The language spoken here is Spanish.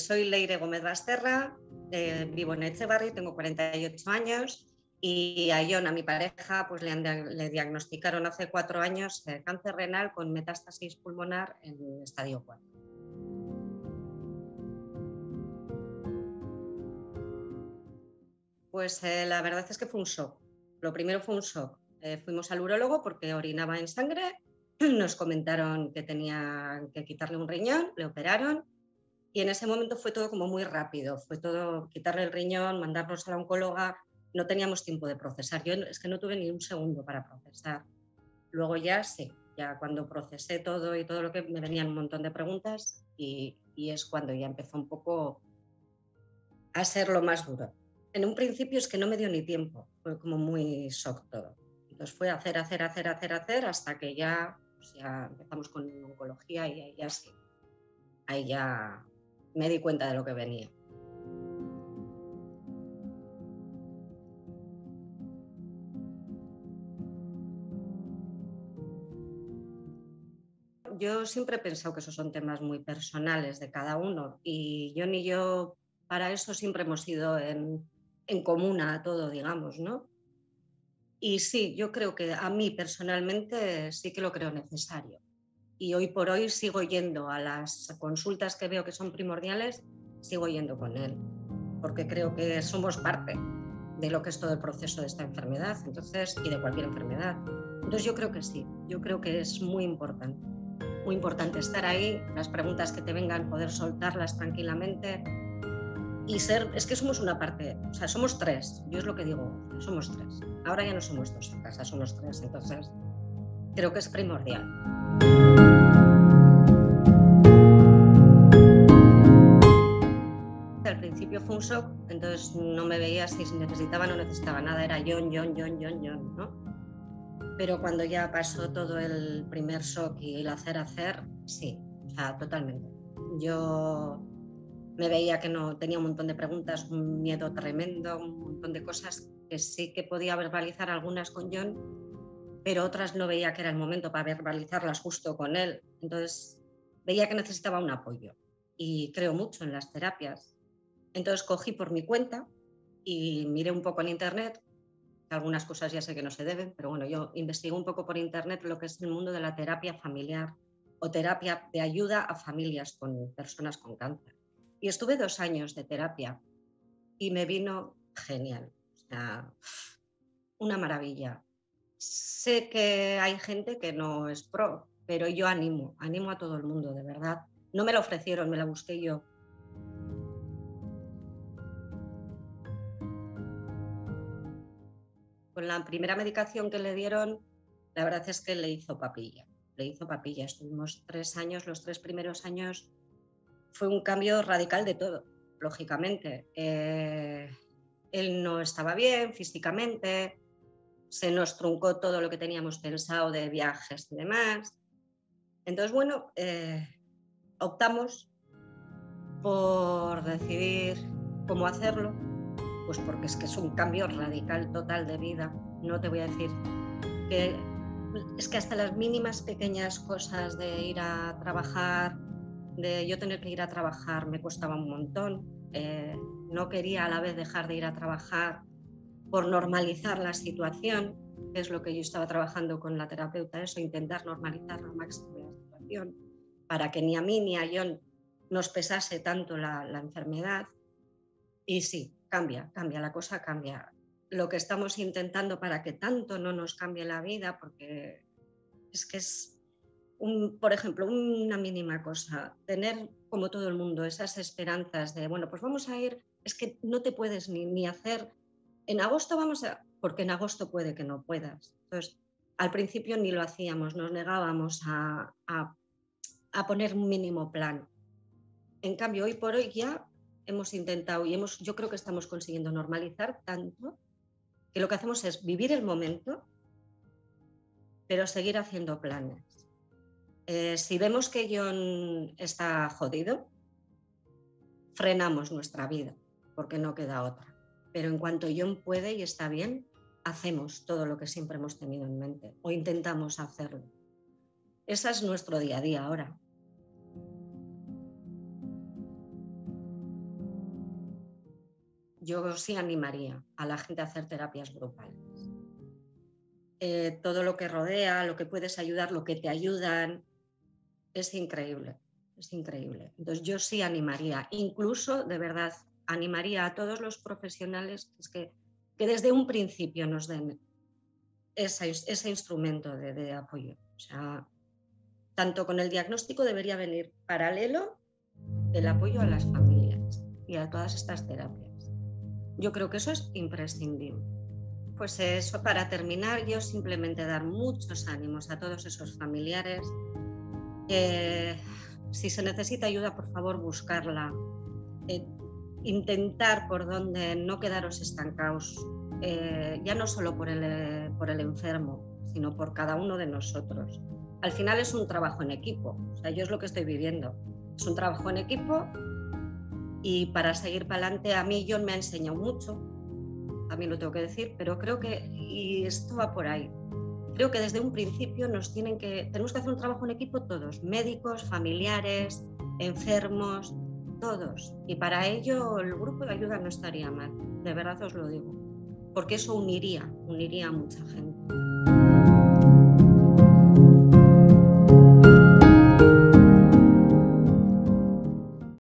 soy Leire Gómez Basterra, eh, vivo en Echevarri, tengo 48 años y a John, a mi pareja, pues le, diagnosticaron hace cuatro años eh, cáncer renal con metástasis pulmonar en estadio 4. Pues eh, la verdad es que fue un shock. Lo primero fue un shock. fuimos al urólogo porque orinaba en sangre, nos comentaron que tenía que quitarle un riñón, le operaron y en ese momento fue todo como muy rápido, fue todo quitarle el riñón, mandarnos a la oncóloga, no teníamos tiempo de procesar. Yo es que no tuve ni un segundo para procesar. Luego ya sí, ya cuando procesé todo y todo lo que me venían un montón de preguntas y, y es cuando ya empezó un poco a ser lo más duro. En un principio es que no me dio ni tiempo, fue como muy shock todo. Entonces fue hacer, hacer, hacer, hacer, hacer hasta que ya, pues ya empezamos con oncología y ahí ya sí, ahí ya me di cuenta de lo que venía. Yo siempre he pensado que esos son temas muy personales de cada uno y yo ni yo para eso siempre hemos ido en, en comuna a todo, digamos, ¿no? Y sí, yo creo que a mí personalmente sí que lo creo necesario y hoy por hoy sigo yendo a las consultas que veo que son primordiales, sigo yendo con él, porque creo que somos parte de lo que es todo el proceso de esta enfermedad, entonces, y de cualquier enfermedad. Entonces yo creo que sí, yo creo que es muy importante, muy importante estar ahí, las preguntas que te vengan, poder soltarlas tranquilamente y ser, es que somos una parte, o sea, somos tres, yo es lo que digo, somos tres. Ahora ya no somos dos en casa, somos tres, entonces creo que es primordial. Fue un shock, entonces no me veía si necesitaba o no necesitaba nada, era John, John, John, John, John, ¿no? Pero cuando ya pasó todo el primer shock y el hacer, hacer, sí, o sea, totalmente. Yo me veía que no tenía un montón de preguntas, un miedo tremendo, un montón de cosas que sí que podía verbalizar algunas con John, pero otras no veía que era el momento para verbalizarlas justo con él. Entonces veía que necesitaba un apoyo y creo mucho en las terapias. Entonces cogí por mi cuenta y miré un poco en internet. Algunas cosas ya sé que no se deben, pero bueno, yo investigué un poco por internet lo que es el mundo de la terapia familiar o terapia de ayuda a familias con personas con cáncer. Y estuve dos años de terapia y me vino genial. Una maravilla sé que hay gente que no es pro, pero yo animo, animo a todo el mundo, de verdad. No me la ofrecieron, me la busqué yo. Con la primera medicación que le dieron, la verdad es que le hizo papilla. Le hizo papilla. Estuvimos tres años, los tres primeros años fue un cambio radical de todo, lógicamente. Eh, él no estaba bien físicamente, se nos truncó todo lo que teníamos pensado de viajes y demás. Entonces, bueno, eh, optamos por decidir cómo hacerlo, pues porque es que es un cambio radical total de vida. No te voy a decir que es que hasta las mínimas pequeñas cosas de ir a trabajar, de yo tener que ir a trabajar, me costaba un montón. Eh, no quería a la vez dejar de ir a trabajar por normalizar la situación, que es lo que yo estaba trabajando con la terapeuta, eso, intentar normalizar lo máximo la situación, para que ni a mí ni a John nos pesase tanto la, la enfermedad. Y sí, cambia, cambia, la cosa cambia. Lo que estamos intentando para que tanto no nos cambie la vida, porque es que es, un, por ejemplo, una mínima cosa, tener como todo el mundo esas esperanzas de, bueno, pues vamos a ir, es que no te puedes ni, hacer en agosto vamos a, porque en agosto puede que no puedas. Entonces, al principio ni lo hacíamos, nos negábamos a, a, poner un mínimo plan. En cambio, hoy por hoy ya hemos intentado y hemos, yo creo que estamos consiguiendo normalizar tanto que lo que hacemos es vivir el momento, pero seguir haciendo planes. Eh, si vemos que John está jodido, frenamos nuestra vida, porque no queda otra pero en cuanto John puede y está bien, hacemos todo lo que siempre hemos tenido en mente o intentamos hacerlo. Ese es nuestro día a día ahora. Yo sí animaría a la gente a hacer terapias grupales. Eh, todo lo que rodea, lo que puedes ayudar, lo que te ayudan, es increíble, es increíble. Entonces yo sí animaría, incluso de verdad, animaría a todos los profesionales que, que desde un principio nos den ese instrumento de, de apoyo. O sea, tanto con el diagnóstico debería venir paralelo el apoyo a las familias y a todas estas terapias. Yo creo que eso es imprescindible. Pues eso, para terminar, yo simplemente dar muchos ánimos a todos esos familiares. si se necesita ayuda, por favor, buscarla. Eh, intentar por donde no quedaros estancados, eh, ya no solo por el, por el enfermo, sino por cada uno de nosotros. Al final es un trabajo en equipo, o sea, yo es lo que estoy viviendo. Es un trabajo en equipo y para seguir para adelante a mí John me ha enseñado mucho, también lo tengo que decir, pero creo que, y esto va por ahí, creo que desde un principio nos tienen que, tenemos que hacer un trabajo en equipo todos, médicos, familiares, enfermos, todos. Y para ello el grupo de ayuda no estaría mal, de verdad os lo digo, porque eso uniría, uniría a mucha gente.